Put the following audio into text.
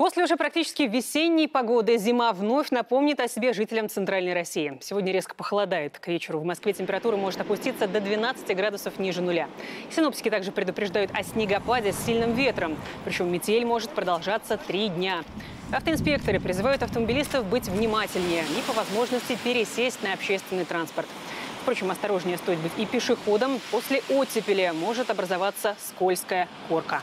После уже практически весенней погоды зима вновь напомнит о себе жителям Центральной России. Сегодня резко похолодает. К вечеру в Москве температура может опуститься до 12 градусов ниже нуля. Синоптики также предупреждают о снегопаде с сильным ветром. Причем метель может продолжаться три дня. Автоинспекторы призывают автомобилистов быть внимательнее и по возможности пересесть на общественный транспорт. Впрочем, осторожнее стоит быть и пешеходам. После оттепели может образоваться скользкая корка.